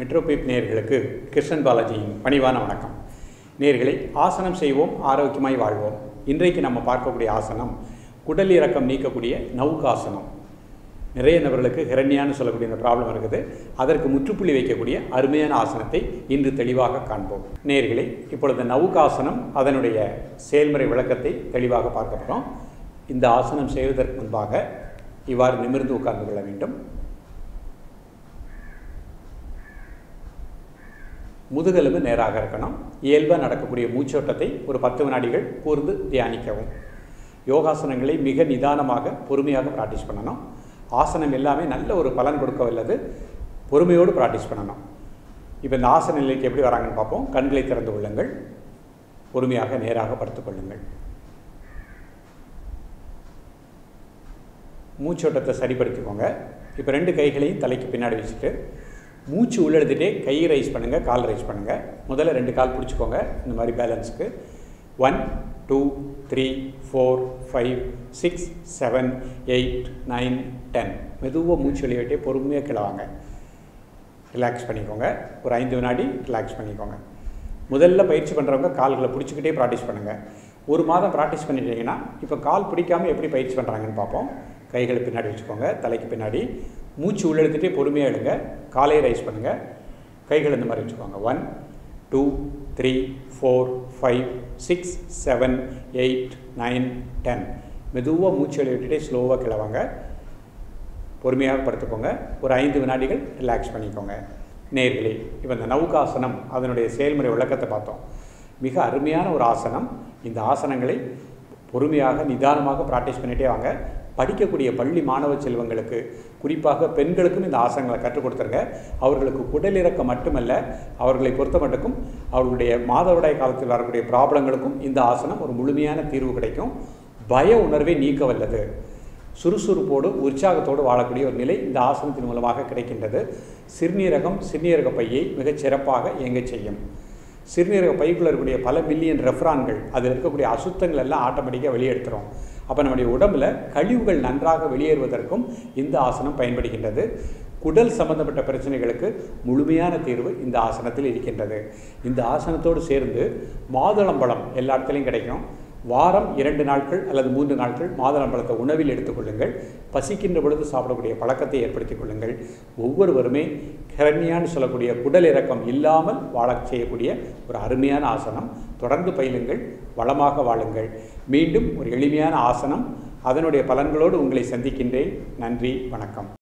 மெட்ரோபிப் நேர்களுக்கு கிருஷ்ணன் பாலாஜியின் பணிவான வணக்கம். நேர்களை ஆசனம் செய்வோம் ஆரோக்கியமாய் வாழ்வோம். இன்றைக்கு நம்ம பார்க்கக்கூடிய ஆசனம் குடல் இறக்கம் நீக்கக்கூடிய நௌகாசனம் நிறைய நபர்களுக்கு ஹிரண்யான்னு சொல்லக்கூடிய இந்த ப்ராப்ளம் இருக்குது. அதற்கு முற்றுப்புள்ளி வைக்கக்கூடிய அருமையான ஆசனத்தை இன்று தெளிவாக காண்போம். நேர்களை இப்பொழுது நவுகாசனம் அதனுடைய செயல்முறை விளக்கத்தை தெளிவாக பார்க்க போகிறோம் இந்த ஆசனம் செய்வதற்கு முன்பாக இவ்வாறு நிமிர்ந்து உட்கார்ந்து கொள்ள வேண்டும். முதுகெலும்பு நேராக இருக்கணும். இயல்பாக நடக்கக்கூடிய மூச்சோட்டத்தை ஒரு பத்து வினாடிகள் கூர்ந்து தியானிக்கவும். யோகாசனங்களை மிக நிதானமாக பொறுமையாக ப்ராக்டிஸ் பண்ணணும். ஆசனம் எல்லாமே நல்ல ஒரு பலன் கொடுக்க வல்லது பொறுமையோடு ப்ராக்டிஸ் பண்ணணும். இப்போ இந்த ஆசன நிலைக்கு எப்படி வராங்கன்னு பார்ப்போம். கண்களை திறந்து கொள்ளுங்கள். பொறுமையாக நேராக படுத்துக்கொள்ளுங்கள் மூச்சோட்டத்தை சரிப்படுத்திக்கோங்க. இப்போ ரெண்டு கைகளையும் தலைக்கு பின்னாடி வச்சுட்டு மூச்சு உள்ளெழுத்துட்டே கையை ரைஸ் பண்ணுங்கள் கால் ரைஸ் பண்ணுங்கள் முதல்ல ரெண்டு கால் பிடிச்சிக்கோங்க இந்த மாதிரி பேலன்ஸுக்கு one two three four five six seven eight nine ten மெதுவாக மூச்சு வெளியிட்டே பொறுமையாக கிளவாங்க. ரிலாக்ஸ் பண்ணிக்கோங்க. ஒரு ஐந்து வினாடி ரிலாக்ஸ் பண்ணிக்கோங்க. முதல்ல பயிற்சி பண்ணுறவங்க கால்களை பிடிச்சிக்கிட்டே ப்ராக்டிஸ் பண்ணுங்கள் ஒரு மாதம் ப்ராக்டிஸ் பண்ணிட்டீங்கன்னா இப்போ கால் பிடிக்காமல் எப்படி பயிற்சி பண்ணுறாங்கன்னு பார்ப்போம். கைகளை பின்னாடி வச்சுக்கோங்க தலைக்கு பின்னாடி. மூச்சு உள்ளெடுத்துட்டே பொறுமையாக எடுங்க. காலையை ரைஸ் பண்ணுங்கள் கைகள் இந்த மாதிரி வச்சுக்கோங்க. One two three four five six seven eight nine ten மெதுவாக மூச்சு வெளியே ஸ்லோவாக கிளவாங்க. பொறுமையாக படுத்துக்கோங்க. ஒரு ஐந்து வினாடிகள் ரிலாக்ஸ் பண்ணிக்கோங்க. நேர்களே இப்போ இந்த நவுகாசனம் அதனுடைய செயல்முறை விளக்கத்தை பார்த்தோம். மிக அருமையான ஒரு ஆசனம். இந்த ஆசனங்களை பொறுமையாக நிதானமாக ப்ராக்டிஸ் பண்ணிகிட்டே வாங்க. படிக்கக்கூடிய பள்ளி மாணவ செல்வங்களுக்கு குறிப்பாக பெண்களுக்கும் இந்த ஆசனங்களை கற்றுக் கொடுத்துருங்க. அவர்களுக்கு குடலிறக்கம் மட்டுமல்ல அவர்களை பொறுத்த மட்டுக்கும் அவர்களுடைய மாதவிடாய் காலத்தில் வரக்கூடிய ப்ராப்ளங்களுக்கும் இந்த ஆசனம் ஒரு முழுமையான தீர்வு கிடைக்கும். பய உணர்வை நீக்க வல்லது. சுறுசுறுப்போடு உற்சாகத்தோடு வாழக்கூடிய ஒரு நிலை இந்த ஆசனத்தின் மூலமாக கிடைக்கின்றது. சிறுநீரகம் சிறுநீரக பையை மிகச் சிறப்பாக இயங்கச் செய்யும். சிறுநீரக பைக்குள்ள இருக்கக்கூடிய பல மில்லியன் ரெஃப்ரான்கள் அதில் இருக்கக்கூடிய அசுத்தங்கள் எல்லாம் ஆட்டோமேட்டிக்காக வெளியெடுத்துரும். அப்போ நம்முடைய உடம்புல கழிவுகள் நன்றாக வெளியேறுவதற்கும் இந்த ஆசனம் பயன்படுகின்றது. குடல் சம்பந்தப்பட்ட பிரச்சனைகளுக்கு முழுமையான தீர்வு இந்த ஆசனத்தில் இருக்கின்றது. இந்த ஆசனத்தோடு சேர்ந்து மாதுளம்பழம் எல்லா இடத்துலையும் கிடைக்கும். வாரம் இரண்டு நாட்கள் அல்லது மூன்று நாட்கள் மாதுளம்பழத்தை உணவில் எடுத்துக்கொள்ளுங்கள். பசிக்கின்ற பொழுது சாப்பிடக்கூடிய பழக்கத்தை ஏற்படுத்திக் கொள்ளுங்கள். ஒவ்வொருவருமே கிரண்யான்னு சொல்லக்கூடிய குடல் இறக்கம் இல்லாமல் வாழ செய்யக்கூடிய ஒரு அருமையான ஆசனம். தொடர்ந்து பயிலுங்கள் வளமாக வாழுங்கள். மீண்டும் ஒரு எளிமையான ஆசனம். அதனுடைய பலன்களோடு உங்களை சந்திக்கின்றேன். நன்றி வணக்கம்.